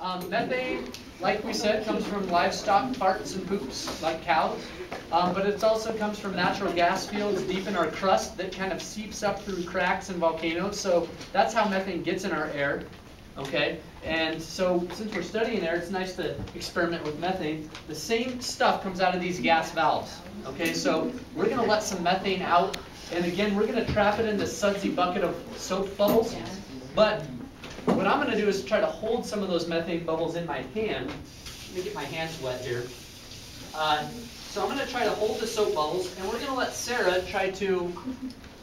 Um, methane, like we said, comes from livestock farts and poops, like cows. Um, but it also comes from natural gas fields deep in our crust that kind of seeps up through cracks and volcanoes. So that's how methane gets in our air. Okay, and so since we're studying air, it's nice to experiment with methane. The same stuff comes out of these gas valves. Okay, so we're gonna let some methane out, and again, we're gonna trap it in this sudsy bucket of soap bubbles. But what I'm gonna do is try to hold some of those methane bubbles in my hand. Let me get my hands wet here. Uh, so I'm gonna try to hold the soap bubbles, and we're gonna let Sarah try to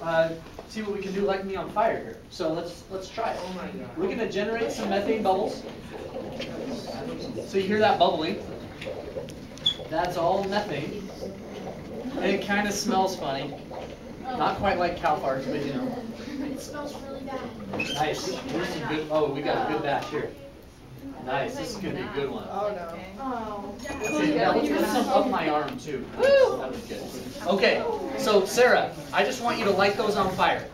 uh, see what we can do, like me on fire here. So let's let's try it. We're gonna generate some methane bubbles. So you hear that bubbling? That's all methane. And it kind of smells funny. Not quite like cow farts, but you know. It smells really bad. Nice. Here's some good. Oh, we got a good batch here. Nice. This is gonna be a good one. Oh, no. Oh. Okay, now let's put some up my arm too. That was good. Okay, so Sarah, I just want you to light those on fire.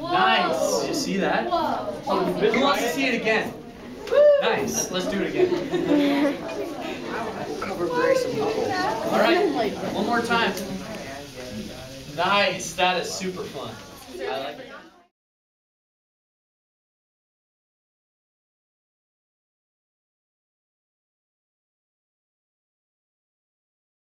Nice. You see that? Whoa. Oh, Who wants to see it again? Nice. Let's do it again. Cover Grace bubbles. All right. One more time. Nice. That is super fun. I like it.